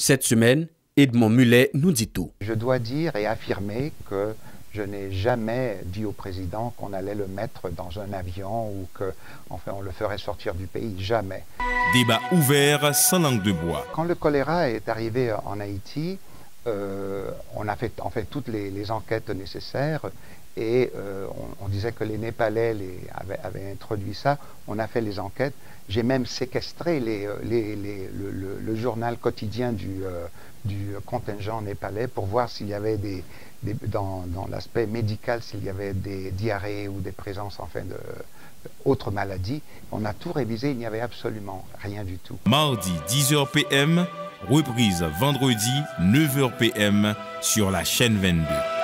Cette semaine, Edmond Mulet nous dit tout. Je dois dire et affirmer que je n'ai jamais dit au président qu'on allait le mettre dans un avion ou qu'on enfin, on le ferait sortir du pays. Jamais. Débat ouvert sans langue de bois. Quand le choléra est arrivé en Haïti, euh, on a fait en fait toutes les, enquêtes nécessaires et euh, on, disait que les Népalais avaient, introduit ça. On a fait les enquêtes. J'ai même séquestré euh, le, journal quotidien du, contingent népalais pour voir s'il y avait des, dans, l'aspect médical, s'il y avait des diarrhées ou des présences enfin de, maladies. On a tout révisé, il n'y avait absolument rien du tout. Mardi 10h PM, reprise vendredi 9h PM sur la chaîne 22.